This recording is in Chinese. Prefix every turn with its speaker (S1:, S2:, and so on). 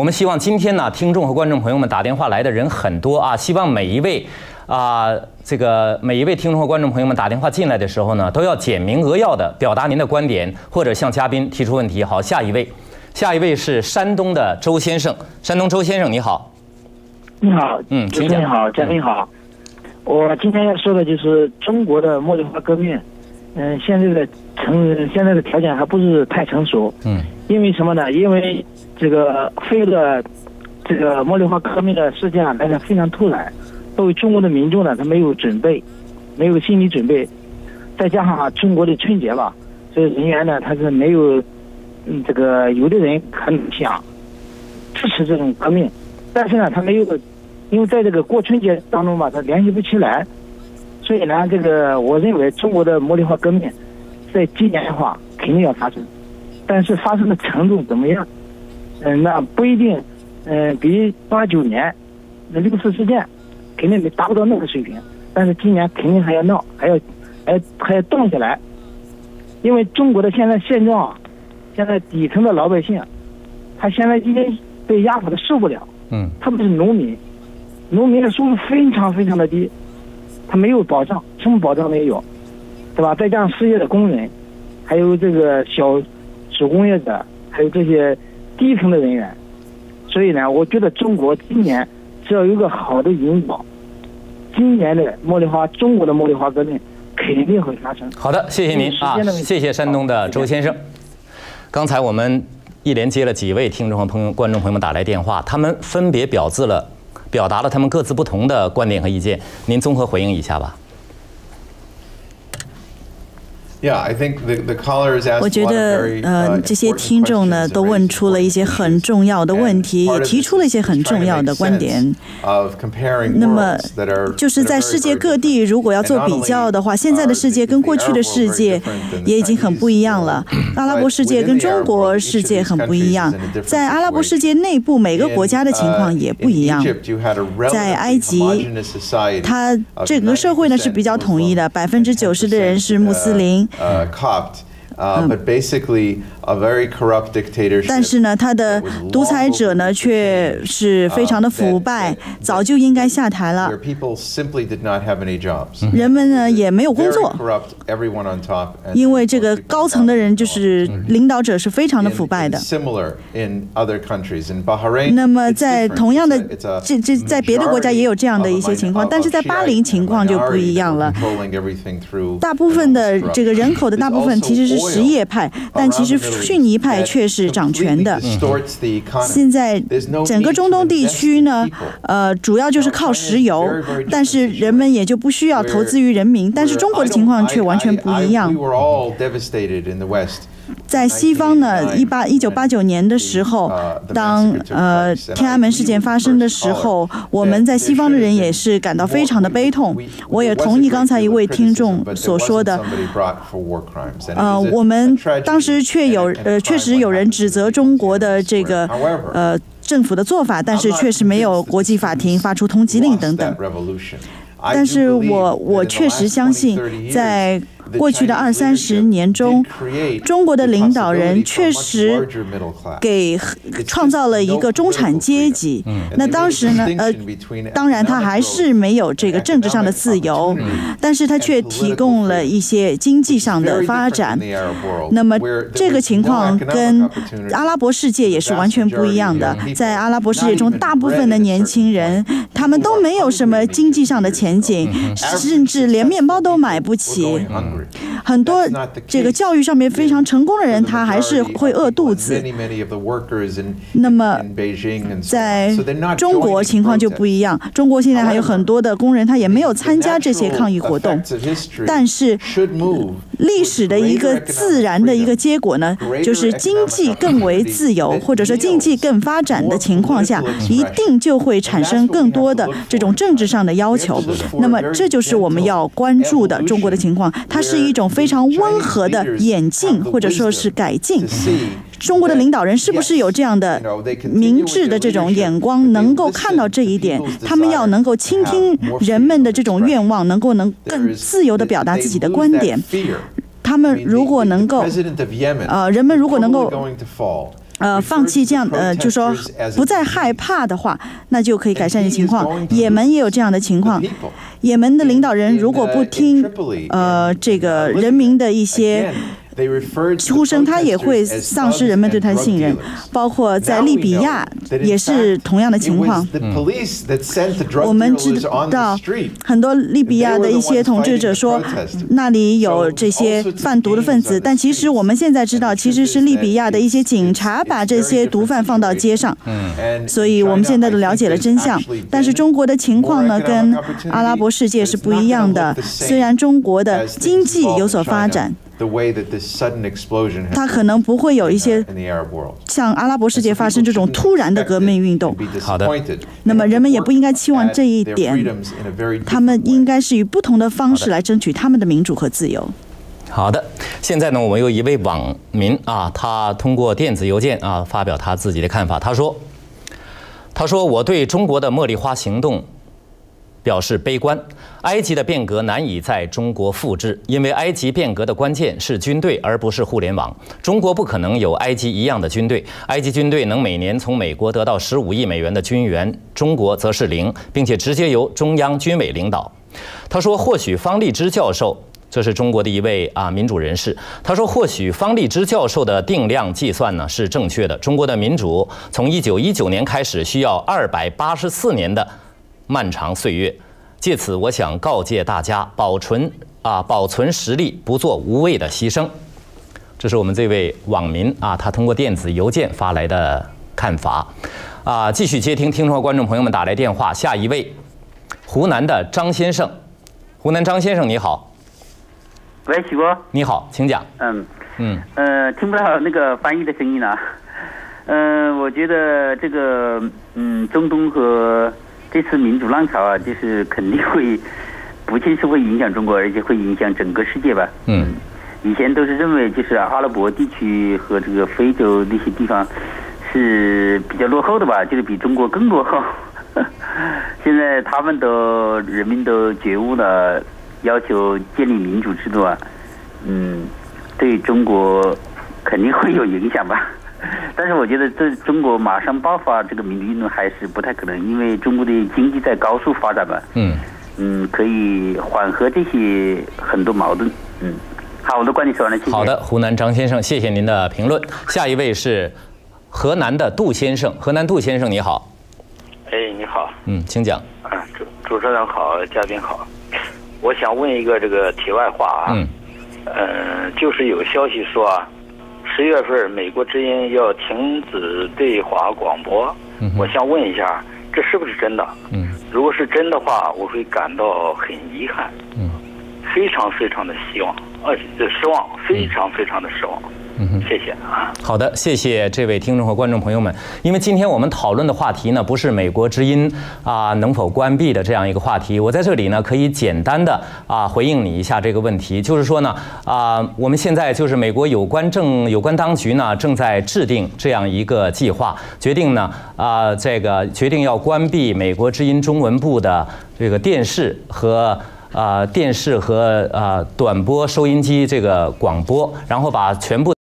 S1: 我们希望今天呢，听众和观众朋友们打电话来的人很多啊，希望每一位啊，这个每一位听众和观众朋友们打电话进来的时候呢，都要简明扼要的表达您的观点，或者向嘉宾提出问题。好，下一位，下一位是山东的周先生，山东周先生你好，
S2: 你好，
S1: 嗯，
S2: 主
S1: 请讲。
S2: 持人好，嘉宾好。我今天要说的就是中国的茉莉花革命。嗯，现在的成现在的条件还不是太成熟。
S1: 嗯，
S2: 因为什么呢？因为这个非的这个茉莉花革命的事件啊来的非常突然，作为中国的民众呢，他没有准备，没有心理准备，再加上啊中国的春节吧，所以人员呢他是没有，嗯，这个有的人可能想支持这种革命，但是呢他没有，因为在这个过春节当中吧，他联系不起来，所以呢，这个我认为中国的茉莉花革命在今年的话肯定要发生，但是发生的程度怎么样？嗯，那不一定，嗯，比八九年那六四事件肯定达不到那个水平，但是今年肯定还要闹，还要还要还要动起来，因为中国的现在现状啊，现在底层的老百姓，他现在已经被压迫的受不了，
S1: 嗯
S2: 特别是农民，农民的收入非常非常的低，他没有保障，什么保障没有，对吧？再加上失业的工人，还有这个小手工业者，还有这些低层的人员，所以呢，我觉得中国今年只要有个好的引导，今年的茉莉花，中国的茉莉花革命肯定会发生。
S1: 好的，谢谢您啊谢谢山东的周先生。刚才我们一连接了几位听众和朋友、观众朋友们打来电话，他们分别表自了、表达了他们各自不同的观点和意见，您综合回应一下吧。
S3: 我觉得呃这些听众呢都问出了一些很重要的问题也提出了一些很重要的观点。那么就是在世界各地如果要做比较的话现在的世界跟过去的世界也已经很不一样了。阿拉伯世界跟中国世界很不一样在阿拉伯世界内部每个国家的情况也不一样。在埃及它整个社会呢是比较统一的百分之九十的人是穆斯林
S4: uh, copped uh, but basically a very corrupt dictatorship.
S3: 但是呢，他的独裁者呢却是非常的腐败，早就应该下台了
S4: where。people simply did not have any jobs.
S3: 人们呢也没有工作
S4: ，corrupt, everyone on top.
S3: 因为这个高层的人就是领导者是非常的腐败的。
S4: Similar in other countries. In Bahrain,
S3: 那么在同样的这这在别的国家也有这样的一些情况但是在巴林情况就不一样了大部分的这个人口的大部分其实是什叶派，但其实逊尼派却是掌权的。现在整个中东地区呢，呃，主要就是靠石油，但是人们也就不需要投资于人民。但是中国的情况却完全不一样。在西方呢，一八一九八九年的时候，当呃天安门事件发生的时候，我们在西方的人也是感到非常的悲痛。我也同意刚才一位听众所说的，呃，我们当时却有呃确实有人指责中国的这个呃政府的做法，但是确实没有国际法庭发出通缉令等等。但是我我确实相信，在过去的二三十年中，中国的领导人确实给创造了一个中产阶级。那当时呢，呃，当然他还是没有这个政治上的自由，但是他却提供了一些经济上的发展。那么这个情况跟阿拉伯世界也是完全不一样的。在阿拉伯世界中，大部分的年轻人他们都没有什么经济上的前景，甚至连面包都买不起。很多这个教育上面非常成功的人，他还是会饿肚子。那么在中国情况就不一样，中国现在还有很多的工人，他也没有参加这些抗议活动。但是历史的一个自然的一个结果呢，就是经济更为自由，或者说经济更发展的情况下，一定就会产生更多的这种政治上的要求。那么这就是我们要关注的中国的情况，它是一种非常温和的演进，或者说是改进。中国的领导人是不是有这样的明智的这种眼光，能够看到这一点？他们要能够倾听人们的这种愿望，能够能更自由地表达自己的观点。他们如果能够，呃，人们如果能够呃放弃这样呃，就说不再害怕的话，那就可以改善这情况。也门也有这样的情况，也门的领导人如果不听呃这个人民的一些。出生，他也会丧失人们对他的信任，包括在利比亚也是同样的情况。我们知道很多利比亚的一些统治者说那里有这些贩毒的分子，但其实我们现在知道，其实是利比亚的一些警察把这些毒贩放到街上。所以我们现在都了解了真相。但是中国的情况呢，跟阿拉伯世界是不一样的。虽然中国的经济有所发展。它可能不会有一些像阿拉伯世界发生这种突然的革命运动。
S1: 好的，
S3: 那么人们也不应该期望这一点，他们应该是以不同的方式来争取他们的民主和自由。
S1: 好的，现在呢，我们有一位网民啊，他通过电子邮件啊发表他自己的看法。他说：“他说我对中国的茉莉花行动。”表示悲观，埃及的变革难以在中国复制，因为埃及变革的关键是军队，而不是互联网。中国不可能有埃及一样的军队，埃及军队能每年从美国得到十五亿美元的军援，中国则是零，并且直接由中央军委领导。他说，或许方励之教授，这是中国的一位啊民主人士。他说，或许方励之教授的定量计算呢是正确的。中国的民主从一九一九年开始，需要二百八十四年的。漫长岁月，借此我想告诫大家，保存啊，保存实力，不做无谓的牺牲。这是我们这位网民啊，他通过电子邮件发来的看法。啊，继续接听听众和观众朋友们打来电话。下一位，湖南的张先生，湖南张先生你好。
S5: 喂，许哥。
S1: 你好，请讲。
S5: 嗯嗯呃，听不到那个翻译的声音了。嗯，我觉得这个嗯，中东和。这次民主浪潮啊，就是肯定会不仅是会影响中国，而且会影响整个世界吧。
S1: 嗯。
S5: 以前都是认为，就是阿拉伯地区和这个非洲那些地方是比较落后的吧，就是比中国更落后。现在他们都人民都觉悟了，要求建立民主制度啊。嗯，对中国肯定会有影响吧。但是我觉得，这中国马上爆发这个民主运动还是不太可能，因为中国的经济在高速发展嘛。嗯。嗯，可以缓和这些很多矛盾。嗯。好，我的观点说完了，谢谢。
S1: 好的，湖南张先生，谢谢您的评论。下一位是河南的杜先生，河南杜先生你好。
S6: 哎，你好。
S1: 嗯，请讲。
S6: 啊，主主持人好，嘉宾好。我想问一个这个题外话啊。嗯。呃，就是有消息说啊。十月份，美国之音要停止对华广播。我想问一下，这是不是真的？嗯如果是真的话，我会感到很遗憾，嗯非常非常的希望，而且失望，非常非常的失望。谢谢啊。
S1: 好的，谢谢这位听众和观众朋友们。因为今天我们讨论的话题呢，不是美国之音啊能否关闭的这样一个话题。我在这里呢，可以简单的啊回应你一下这个问题，就是说呢啊，我们现在就是美国有关政有关当局呢正在制定这样一个计划，决定呢啊这个决定要关闭美国之音中文部的这个电视和。啊，电视和啊短波收音机这个广播，然后把全部。